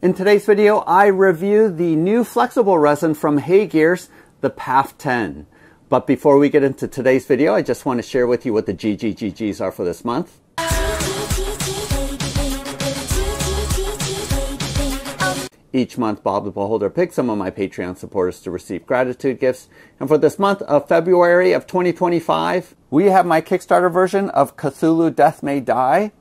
In today's video, I review the new flexible resin from HeyGears, the PAF 10. But before we get into today's video, I just want to share with you what the GGGGs are for this month. Each month, Bob the Beholder picks some of my Patreon supporters to receive gratitude gifts. And for this month of February of 2025, we have my Kickstarter version of Cthulhu Death May Die.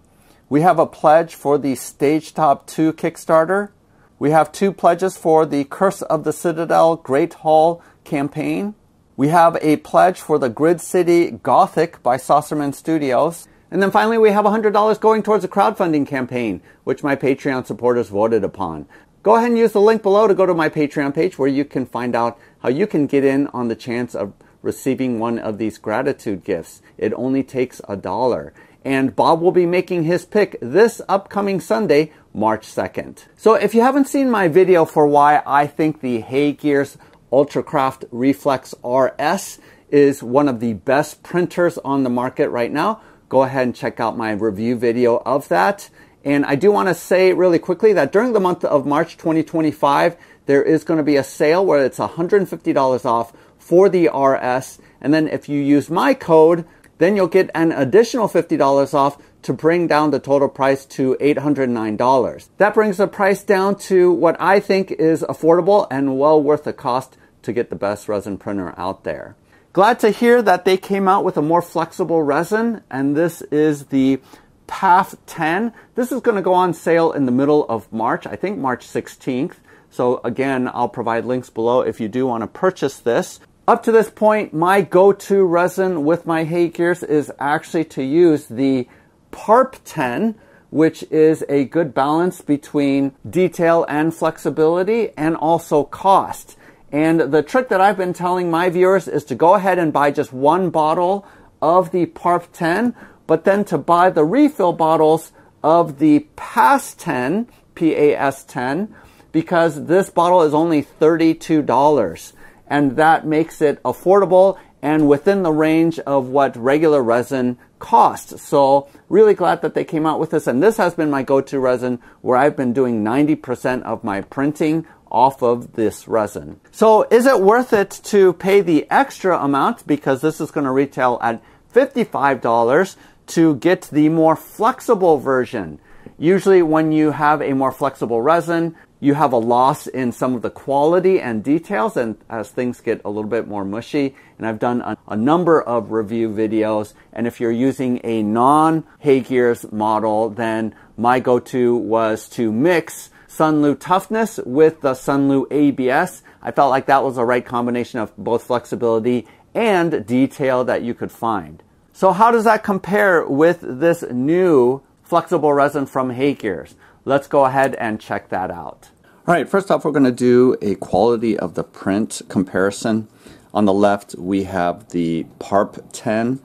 We have a pledge for the Stage Top 2 Kickstarter. We have two pledges for the Curse of the Citadel Great Hall campaign. We have a pledge for the Grid City Gothic by Saucerman Studios. And then finally, we have $100 going towards a crowdfunding campaign, which my Patreon supporters voted upon. Go ahead and use the link below to go to my Patreon page where you can find out how you can get in on the chance of receiving one of these gratitude gifts. It only takes a dollar. And Bob will be making his pick this upcoming Sunday, March 2nd. So if you haven't seen my video for why I think the HeyGears Ultracraft Reflex RS is one of the best printers on the market right now, go ahead and check out my review video of that. And I do want to say really quickly that during the month of March 2025, there is going to be a sale where it's $150 off for the RS. And then if you use my code, then you'll get an additional $50 off to bring down the total price to $809. That brings the price down to what I think is affordable and well worth the cost to get the best resin printer out there. Glad to hear that they came out with a more flexible resin, and this is the PAF 10. This is going to go on sale in the middle of March, I think March 16th. So again, I'll provide links below if you do want to purchase this. Up to this point, my go-to resin with my HeyGears is actually to use the PARP 10, which is a good balance between detail and flexibility and also cost. And the trick that I've been telling my viewers is to go ahead and buy just one bottle of the PARP 10 but then to buy the refill bottles of the PAS 10, PAS 10, because this bottle is only $32 and that makes it affordable and within the range of what regular resin costs. So really glad that they came out with this and this has been my go-to resin where I've been doing 90% of my printing off of this resin. So is it worth it to pay the extra amount because this is going to retail at $55 to get the more flexible version. Usually when you have a more flexible resin, you have a loss in some of the quality and details and as things get a little bit more mushy and I've done a, a number of review videos and if you're using a non HeyGears model then my go-to was to mix Sunlu toughness with the Sunlu ABS. I felt like that was the right combination of both flexibility and detail that you could find. So how does that compare with this new flexible resin from HeyGears? Let's go ahead and check that out. All right, first off, we're going to do a quality of the print comparison. On the left, we have the PARP 10,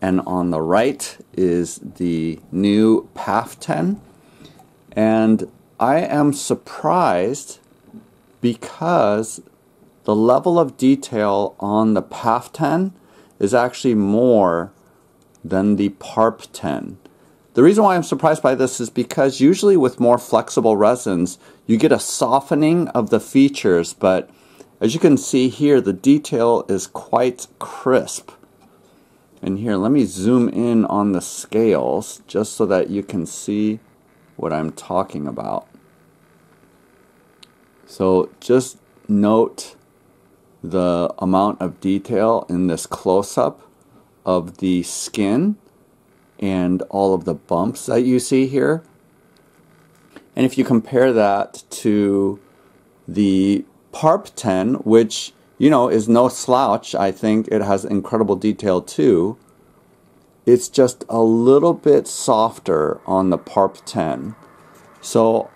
and on the right is the new PAF 10. And I am surprised because the level of detail on the PAF 10 is actually more than the PARP 10. The reason why I'm surprised by this is because usually with more flexible resins, you get a softening of the features, but as you can see here, the detail is quite crisp. And here, let me zoom in on the scales just so that you can see what I'm talking about. So just note the amount of detail in this close-up of the skin and all of the bumps that you see here. And if you compare that to the PARP 10, which, you know, is no slouch, I think it has incredible detail too, it's just a little bit softer on the PARP 10. So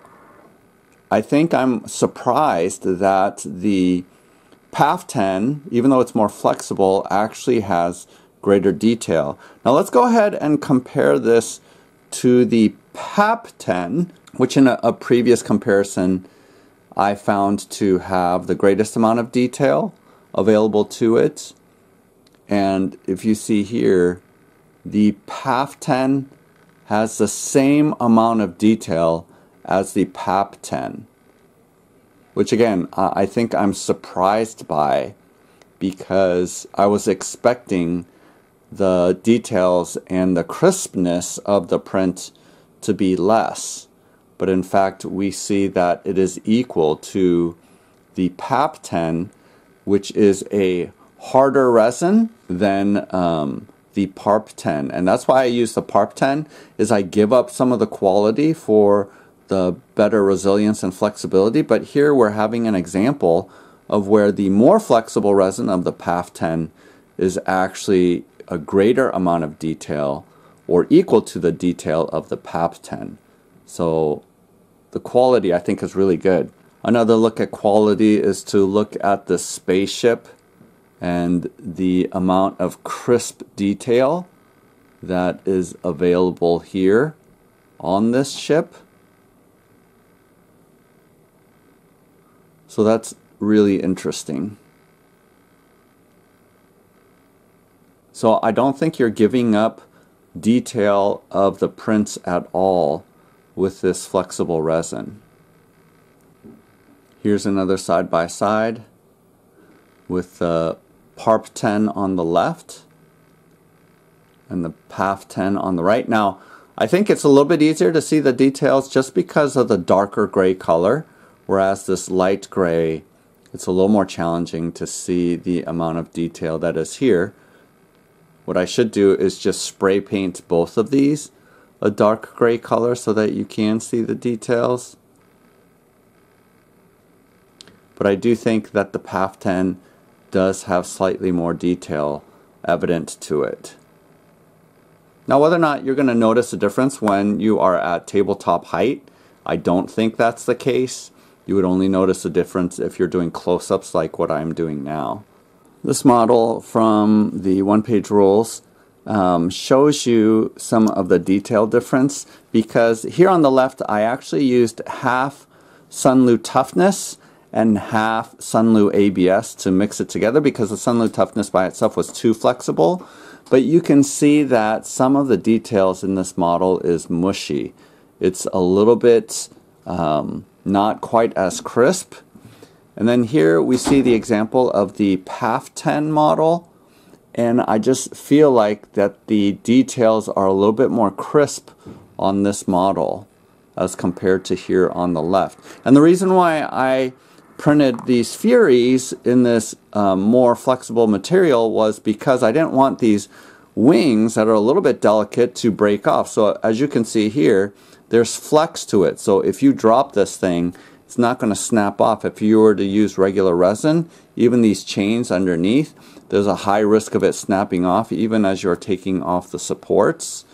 I think I'm surprised that the PAF 10, even though it's more flexible, actually has greater detail. Now let's go ahead and compare this to the PAP 10, which in a, a previous comparison I found to have the greatest amount of detail available to it. And if you see here, the PAF 10 has the same amount of detail as the PAP 10. which again, I think I'm surprised by because I was expecting the details and the crispness of the print to be less. But in fact, we see that it is equal to the PAP 10, which is a harder resin than um, the PARP 10. And that's why I use the PARP 10 is I give up some of the quality for the better resilience and flexibility. But here we're having an example of where the more flexible resin of the PAF 10 is actually a greater amount of detail or equal to the detail of the PAP 10. So the quality I think is really good. Another look at quality is to look at the spaceship and the amount of crisp detail that is available here on this ship. So that's really interesting. So I don't think you're giving up detail of the prints at all with this flexible resin. Here's another side by side with the PARP 10 on the left and the PAF 10 on the right. Now, I think it's a little bit easier to see the details just because of the darker gray color, whereas this light gray, it's a little more challenging to see the amount of detail that is here. What I should do is just spray paint both of these a dark gray color so that you can see the details. But I do think that the PAF 10 does have slightly more detail evident to it. Now whether or not you're going to notice a difference when you are at tabletop height, I don't think that's the case. You would only notice a difference if you're doing close-ups like what I'm doing now. This model from the one-page rules um, shows you some of the detail difference because here on the left I actually used half Sunlu toughness and half Sunlu ABS to mix it together because the Sunlu toughness by itself was too flexible. But you can see that some of the details in this model is mushy. It's a little bit um, not quite as crisp and then here we see the example of the PAF 10 model. And I just feel like that the details are a little bit more crisp on this model as compared to here on the left. And the reason why I printed these Furies in this um, more flexible material was because I didn't want these wings that are a little bit delicate to break off. So as you can see here, there's flex to it. So if you drop this thing, it's not going to snap off. If you were to use regular resin, even these chains underneath, there's a high risk of it snapping off even as you're taking off the supports.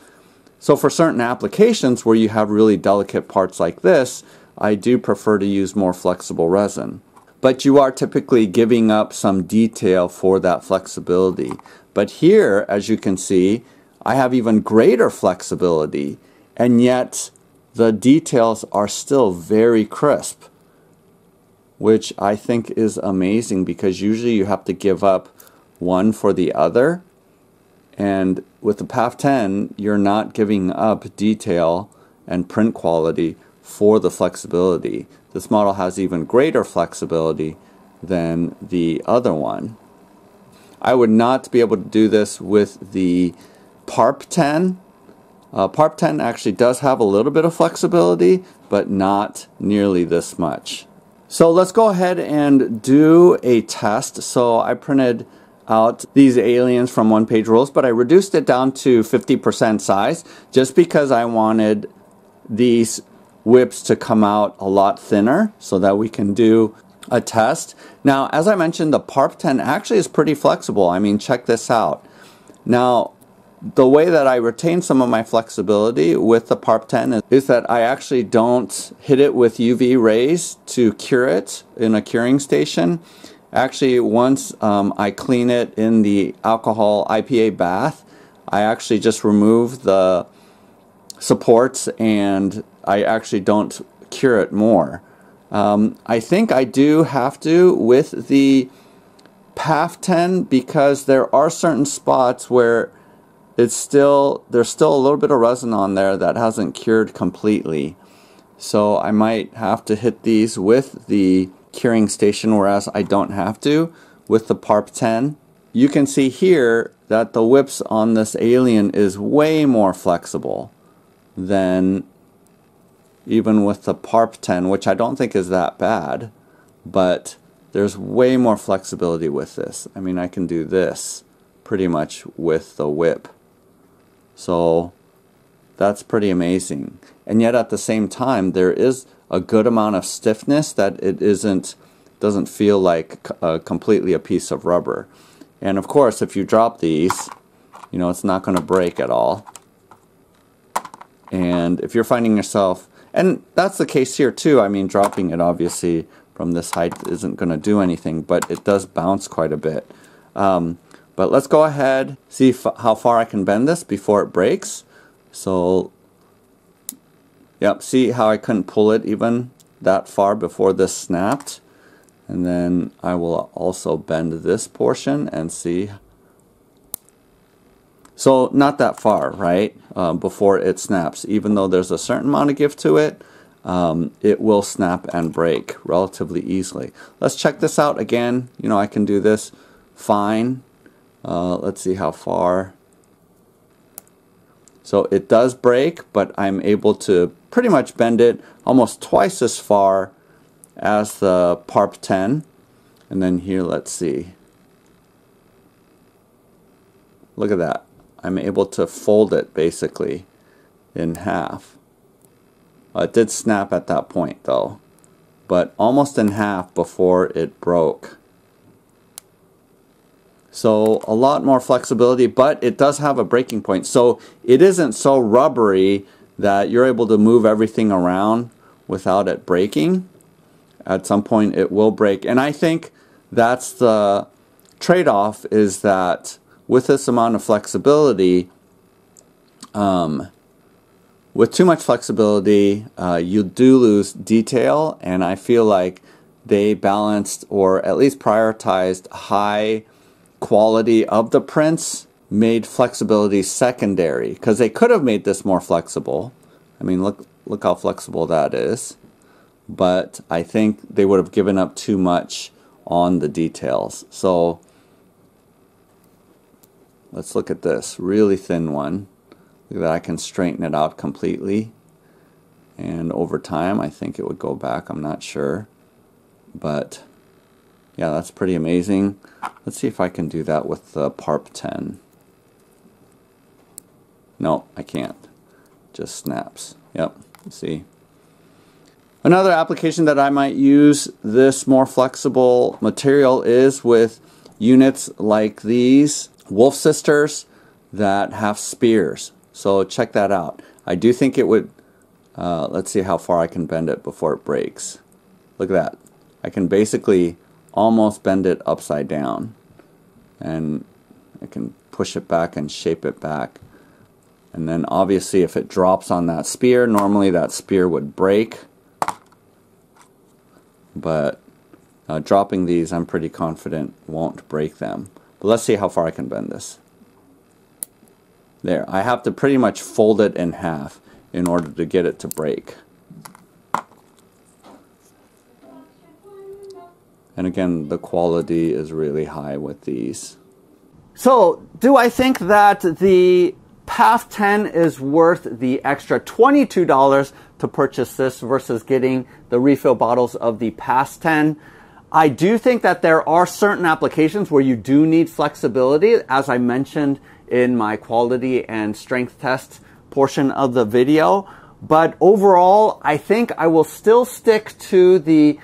So for certain applications where you have really delicate parts like this, I do prefer to use more flexible resin. But you are typically giving up some detail for that flexibility. But here, as you can see, I have even greater flexibility, and yet the details are still very crisp, which I think is amazing because usually you have to give up one for the other. And with the PAF 10, you're not giving up detail and print quality for the flexibility. This model has even greater flexibility than the other one. I would not be able to do this with the PARP 10 uh, PARP 10 actually does have a little bit of flexibility, but not nearly this much. So let's go ahead and do a test. So I printed out these aliens from one page rules, but I reduced it down to 50% size just because I wanted these whips to come out a lot thinner so that we can do a test. Now, as I mentioned, the PARP 10 actually is pretty flexible. I mean, check this out. Now, the way that I retain some of my flexibility with the PARP 10 is, is, that I actually don't hit it with UV rays to cure it in a curing station. Actually, once um, I clean it in the alcohol IPA bath, I actually just remove the supports and I actually don't cure it more. Um, I think I do have to with the PAF 10 because there are certain spots where it's still there's still a little bit of resin on there that hasn't cured completely so I might have to hit these with the curing station, whereas I don't have to with the PARP 10. You can see here that the whips on this alien is way more flexible than even with the PARP 10, which I don't think is that bad, but there's way more flexibility with this. I mean, I can do this pretty much with the whip. So that's pretty amazing. And yet at the same time, there is a good amount of stiffness that it isn't doesn't feel like a, completely a piece of rubber. And of course, if you drop these, you know, it's not going to break at all. And if you're finding yourself, and that's the case here too, I mean, dropping it obviously from this height isn't going to do anything, but it does bounce quite a bit. Um, but let's go ahead, see how far I can bend this before it breaks. So, yep, see how I couldn't pull it even that far before this snapped. And then I will also bend this portion and see. So not that far, right, uh, before it snaps. Even though there's a certain amount of give to it, um, it will snap and break relatively easily. Let's check this out again. You know, I can do this fine uh, let's see how far. So it does break, but I'm able to pretty much bend it almost twice as far as the PARP 10. And then here, let's see. Look at that. I'm able to fold it basically in half. It did snap at that point though, but almost in half before it broke. So a lot more flexibility, but it does have a breaking point. So it isn't so rubbery that you're able to move everything around without it breaking. At some point it will break. And I think that's the trade-off is that with this amount of flexibility, um, with too much flexibility, uh, you do lose detail, and I feel like they balanced or at least prioritized high quality of the prints made flexibility secondary because they could have made this more flexible. I mean, look look how flexible that is. But I think they would have given up too much on the details. So let's look at this really thin one. Look at that, I can straighten it out completely. And over time, I think it would go back. I'm not sure. But yeah, that's pretty amazing. Let's see if I can do that with the PARP 10. No, I can't. Just snaps. Yep, see. Another application that I might use this more flexible material is with units like these Wolf Sisters that have spears. So check that out. I do think it would, uh, let's see how far I can bend it before it breaks. Look at that. I can basically almost bend it upside down. And I can push it back and shape it back. And then obviously if it drops on that spear normally that spear would break. But uh, dropping these I'm pretty confident won't break them. But let's see how far I can bend this. There. I have to pretty much fold it in half in order to get it to break And again, the quality is really high with these. So, do I think that the PAF 10 is worth the extra $22 to purchase this versus getting the refill bottles of the PAS 10? I do think that there are certain applications where you do need flexibility, as I mentioned in my quality and strength test portion of the video. But overall, I think I will still stick to the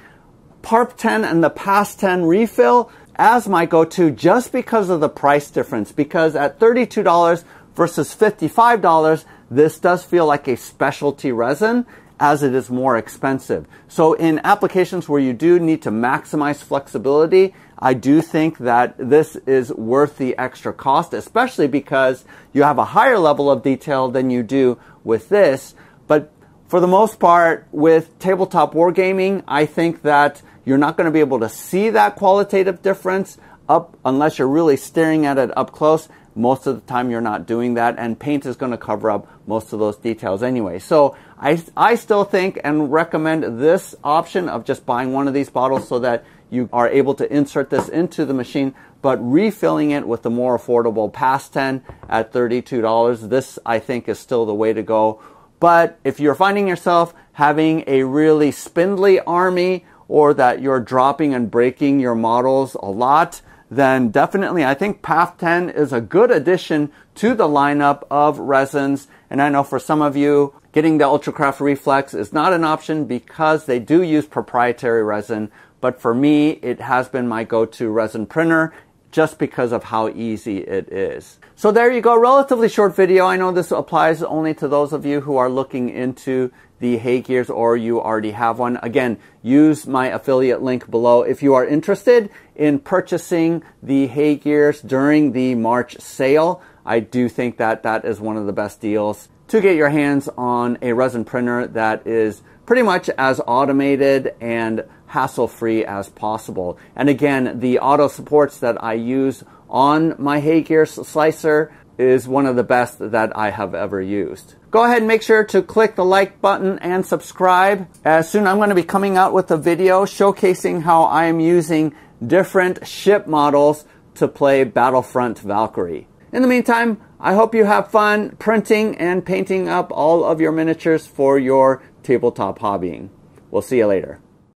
PARP 10 and the PAS 10 refill as my go-to just because of the price difference. Because at $32 versus $55, this does feel like a specialty resin as it is more expensive. So in applications where you do need to maximize flexibility, I do think that this is worth the extra cost, especially because you have a higher level of detail than you do with this. But for the most part, with tabletop wargaming, I think that you're not going to be able to see that qualitative difference up unless you're really staring at it up close. Most of the time you're not doing that and paint is going to cover up most of those details anyway. So I, I still think and recommend this option of just buying one of these bottles so that you are able to insert this into the machine, but refilling it with the more affordable PAS 10 at $32. This, I think, is still the way to go. But if you're finding yourself having a really spindly army or that you're dropping and breaking your models a lot, then definitely I think PAF 10 is a good addition to the lineup of resins. And I know for some of you, getting the Ultracraft Reflex is not an option because they do use proprietary resin. But for me, it has been my go-to resin printer just because of how easy it is. So there you go, relatively short video. I know this applies only to those of you who are looking into the HeyGears or you already have one. Again, use my affiliate link below if you are interested in purchasing the HeyGears during the March sale. I do think that that is one of the best deals to get your hands on a resin printer that is pretty much as automated and hassle-free as possible. And again, the auto supports that I use on my HeyGears slicer is one of the best that I have ever used. Go ahead and make sure to click the like button and subscribe. As soon I'm going to be coming out with a video showcasing how I am using different ship models to play Battlefront Valkyrie. In the meantime, I hope you have fun printing and painting up all of your miniatures for your tabletop hobbying. We'll see you later.